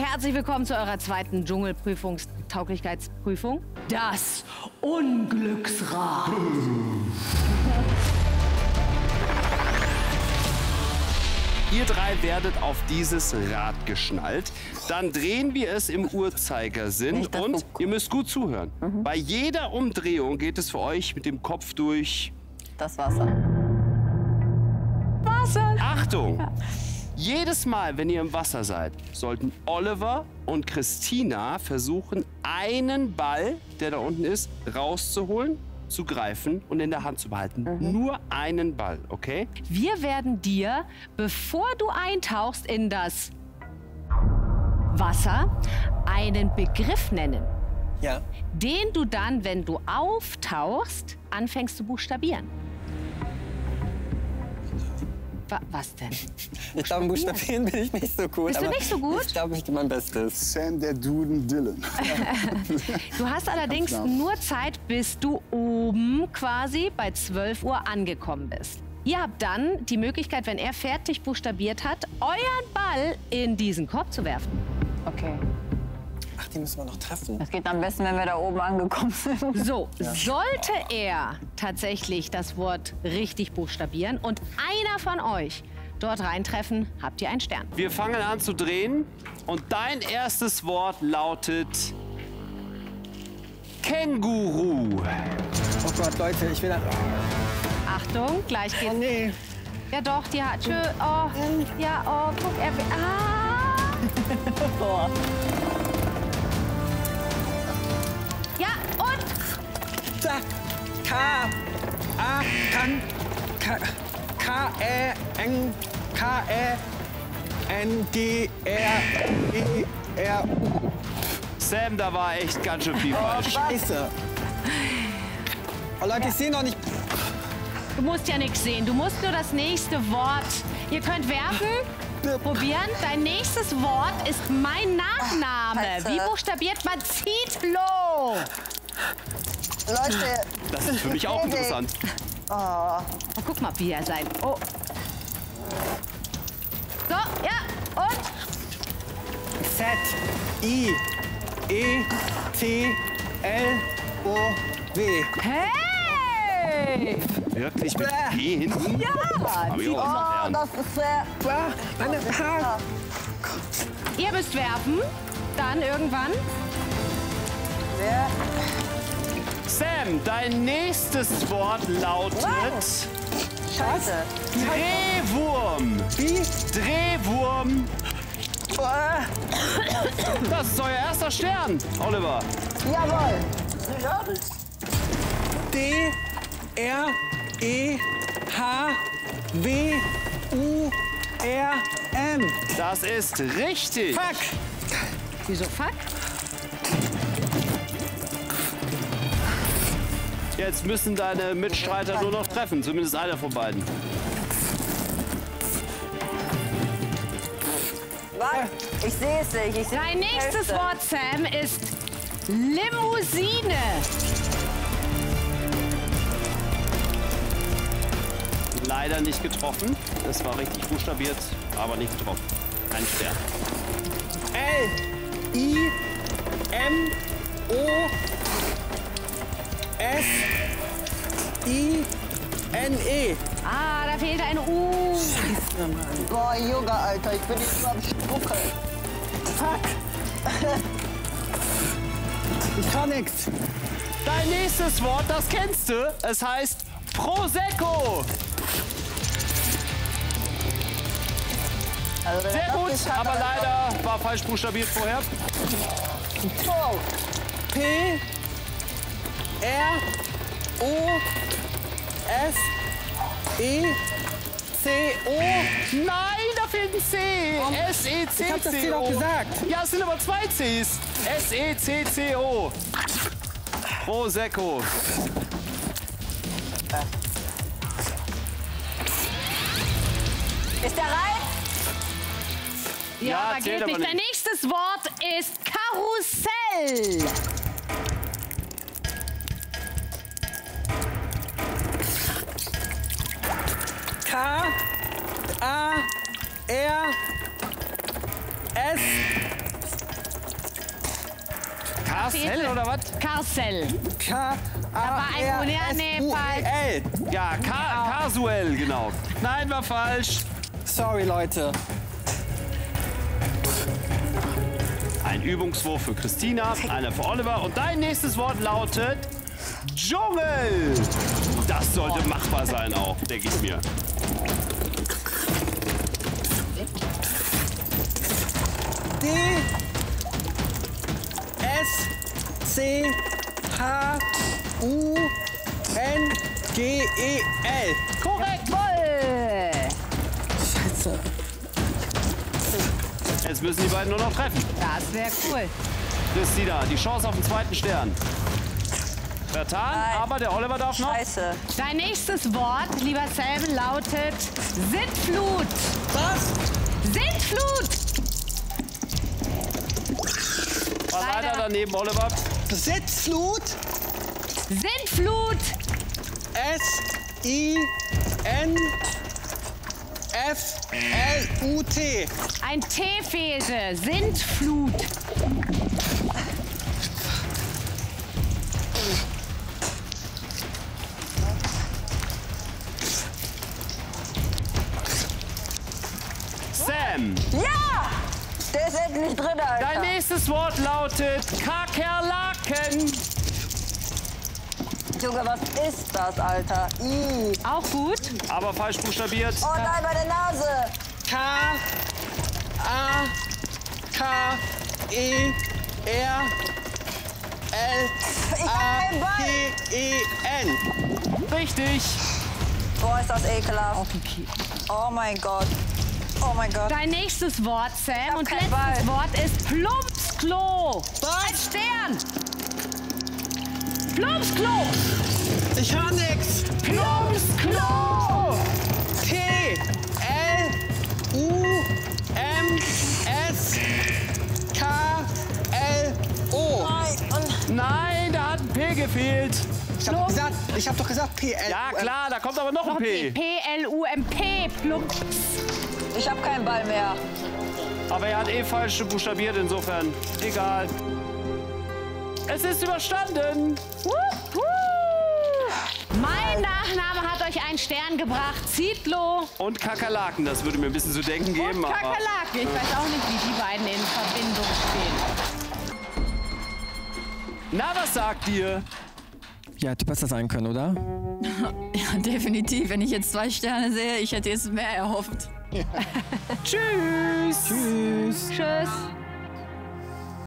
herzlich willkommen zu eurer zweiten Dschungelprüfungstauglichkeitsprüfung. Das Unglücksrad. Ihr drei werdet auf dieses Rad geschnallt. Dann drehen wir es im Uhrzeigersinn und ihr müsst gut zuhören. Bei jeder Umdrehung geht es für euch mit dem Kopf durch. Das Wasser. Achtung! Jedes Mal, wenn ihr im Wasser seid, sollten Oliver und Christina versuchen, einen Ball, der da unten ist, rauszuholen, zu greifen und in der Hand zu behalten. Nur einen Ball, okay? Wir werden dir, bevor du eintauchst in das Wasser, einen Begriff nennen, Ja. den du dann, wenn du auftauchst, anfängst zu buchstabieren. Wa was denn? Ich glaube, im Buchstabieren bin ich nicht so gut. Bist du aber nicht so gut? Ich glaube, ich gebe mein Bestes. Sam der Duden Dylan. Du hast allerdings nur Zeit, bis du oben quasi bei 12 Uhr angekommen bist. Ihr habt dann die Möglichkeit, wenn er fertig buchstabiert hat, euren Ball in diesen Korb zu werfen. Okay. Ach, die müssen wir noch treffen. Das geht am besten, wenn wir da oben angekommen sind. So, sollte er tatsächlich das Wort richtig buchstabieren und einer von euch dort reintreffen, habt ihr einen Stern. Wir fangen an zu drehen und dein erstes Wort lautet Känguru. Oh Gott, Leute, ich will da... Achtung, gleich Oh geht's. nee. Ja doch, die hat schön. Oh, ja, oh, guck, er will. Ah! Ja, und Da. K. A. Kan. K. K. E. N. K. E. N. G. R. E. R. U. Sam, da war echt ganz schön viel falsch. Scheiße. Oh Leute, ich sehe noch nicht. du musst ja nichts sehen. Du musst nur das nächste Wort. Ihr könnt werfen, probieren. Dein nächstes Wort ist mein Nachname. Scheiße. Wie buchstabiert man Zitlo? Leute, Das ist für mich auch interessant. Oh, guck mal, wie er sein. Oh. So, ja, und? Z. I. E. T. L. O. W. Hey! Wirklich mit G hinten? Ja, Hab ich auch gelernt. das ist sehr... Meine Haare. Ihr müsst werfen. Dann irgendwann. Sehr Sam, dein nächstes Wort lautet scheiße. Drehwurm. Wie? Drehwurm. Das ist euer erster Stern, Oliver. Jawohl. D. R. E. H. W. U. R. M. Das ist richtig. Fuck. Wieso fuck? Jetzt müssen deine Mitstreiter nur noch treffen, zumindest einer von beiden. Warte, ich sehe es nicht. Ich Dein nächstes Hälfte. Wort, Sam, ist Limousine. Leider nicht getroffen. Das war richtig buchstabiert, aber nicht getroffen. Ein Stern. L. N. E. Ah, da fehlt ein U. Boah, Junge, Alter, ich bin jetzt am Spuckeln. Fuck. Ich kann nix. Dein nächstes Wort, das kennst du. Es heißt Prosecco. Also, Sehr gut, nicht aber leider war falsch buchstabiert vorher. P. R. O. S. E. C. O. Nein, da fehlt ein C. S-E-C-C-O. Ich hab das dir doch gesagt. Ja, es sind aber zwei Cs. S-E-C-C-O. Prosecco. Ist der rein? Ja, Ja, geht nicht. Dein nicht. nächstes Wort ist Karussell. K. A. R. S. Karcel oder was? Karcel. K A ein R S U. E L. Ja, Ka Casuel, genau. Nein, war falsch. Sorry, Leute. Ein Übungswurf für Christina, einer für Oliver. Und dein nächstes Wort lautet Dschungel. Das sollte machbar sein auch, denke ich mir. S C H U N G E L. Korrekt. Voll. Scheiße. Jetzt müssen die beiden nur noch treffen. Das wäre cool. Christina, die Chance auf den zweiten Stern. Vertan, Nein. aber der Oliver darf noch. Scheiße. Dein nächstes Wort, lieber Sam, lautet Sintflut. Was? Sintflut. Leider daneben, Oliver. Sitzflut. Sintflut. S I N F L U T. Ein T fehlte. Sintflut. Nächstes Wort lautet Kakerlaken. Junge, was ist das, Alter? I. Auch gut. Aber falsch buchstabiert. Oh nein, bei der Nase. K A K E R L Ich hab A. P E N. Richtig. Boah, ist das ekelhaft. Oh mein Gott. Oh mein Gott. Dein nächstes Wort, Sam. Und letztes Ball. Wort ist Plumpsklo. Was? Ein Stern. Plumpsklo. Ich hör nix. Plumpsklo. T L U M S K L O. Nein. Nein, da hat ein P gefehlt. Ich hab doch gesagt, ich hab doch gesagt P L. Ja, klar, da kommt aber noch ein P. P-L-U-M-P. Plumps. ich hab keinen Ball mehr. Aber er hat eh falsch buchstabiert, insofern egal. Es ist überstanden. Wuhu. Mein Nachname hat euch einen Stern gebracht. Zitlo Und Kakerlaken, das würde mir ein bisschen zu denken und geben. Aber Kakerlake. Ich weiß auch nicht, wie die beiden in Verbindung stehen. na, was sagt ihr? Ja, hätte besser sein können, oder? Ja, definitiv. Wenn ich jetzt zwei Sterne sehe, ich hätte jetzt mehr erhofft. Tschüss. Tschüss. Tschüss.